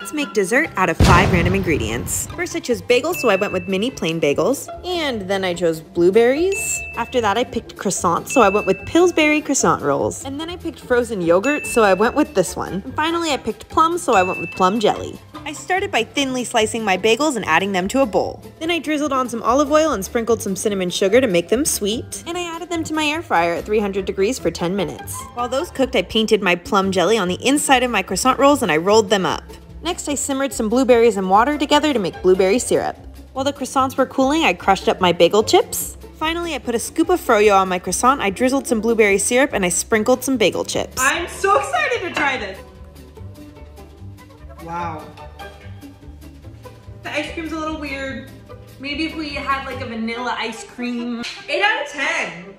Let's make dessert out of five random ingredients. First I chose bagels, so I went with mini plain bagels. And then I chose blueberries. After that I picked croissants, so I went with Pillsbury croissant rolls. And then I picked frozen yogurt, so I went with this one. And finally I picked plums, so I went with plum jelly. I started by thinly slicing my bagels and adding them to a bowl. Then I drizzled on some olive oil and sprinkled some cinnamon sugar to make them sweet. And I added them to my air fryer at 300 degrees for 10 minutes. While those cooked, I painted my plum jelly on the inside of my croissant rolls and I rolled them up. Next, I simmered some blueberries and water together to make blueberry syrup. While the croissants were cooling, I crushed up my bagel chips. Finally, I put a scoop of froyo on my croissant, I drizzled some blueberry syrup, and I sprinkled some bagel chips. I'm so excited to try this. Wow. The ice cream's a little weird. Maybe if we had like a vanilla ice cream. 8 out of 10.